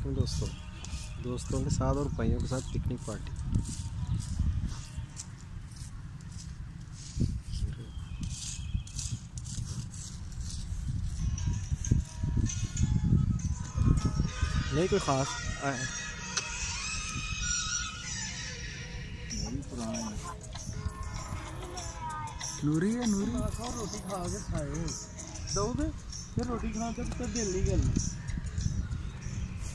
वालेकुम दोस्तों। दोस्तों के साथ और भाइयों के साथ पिकनिक पार्टी नहीं कोई ख़ास नूरी है नूरी। रोटी खा के खाए। दोगे फिर रोटी खा के तो दिल नहीं करना